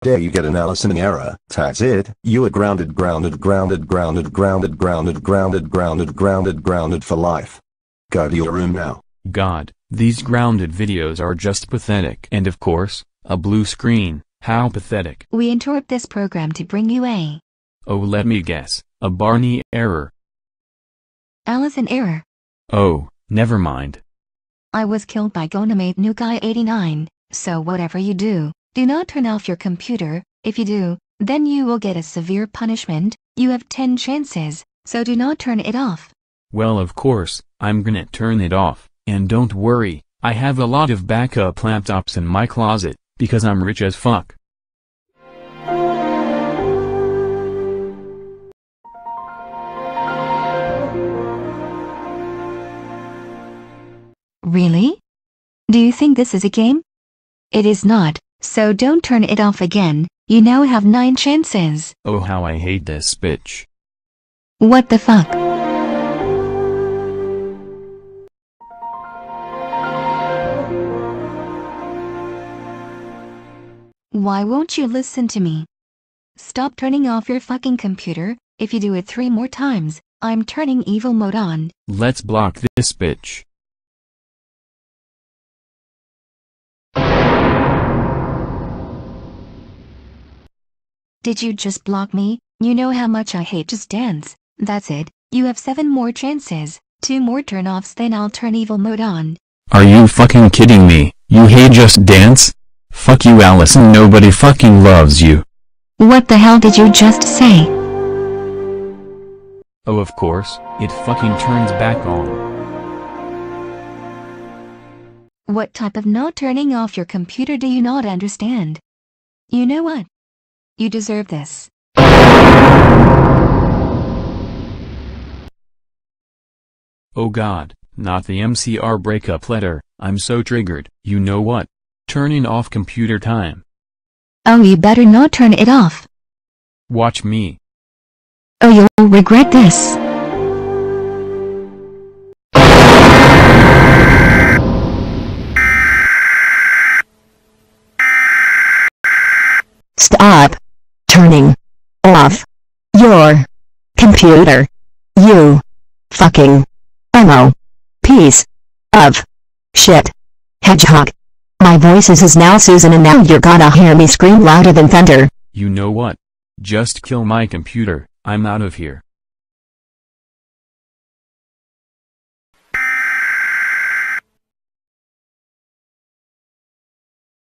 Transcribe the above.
Dare you get an Alison error. That's it. You are grounded grounded grounded grounded grounded grounded grounded grounded grounded grounded for life. Go to your room now. God, these grounded videos are just pathetic. And of course, a blue screen, how pathetic. We interrupt this program to bring you a Oh let me guess, a Barney error. Alison error. Oh, never mind. I was killed by GoAnimate New Guy 89, so whatever you do, do not turn off your computer, if you do, then you will get a severe punishment, you have 10 chances, so do not turn it off. Well of course, I'm gonna turn it off, and don't worry, I have a lot of backup laptops in my closet, because I'm rich as fuck. Really? Do you think this is a game? It is not, so don't turn it off again, you now have 9 chances. Oh how I hate this bitch. What the fuck? Why won't you listen to me? Stop turning off your fucking computer, if you do it three more times, I'm turning evil mode on. Let's block this bitch. Did you just block me? You know how much I hate Just Dance. That's it. You have seven more chances. Two more turn-offs then I'll turn evil mode on. Are you fucking kidding me? You hate Just Dance? Fuck you Alison nobody fucking loves you. What the hell did you just say? Oh of course, it fucking turns back on. What type of not turning off your computer do you not understand? You know what? You deserve this. Oh god, not the MCR breakup letter, I'm so triggered. You know what? Turning off computer time. Oh you better not turn it off. Watch me. Oh you'll regret this. Stop turning off your computer. You fucking emo piece of shit. Hedgehog. My voice is now Susan and now you're gonna hear me scream louder than thunder. You know what? Just kill my computer, I'm out of here.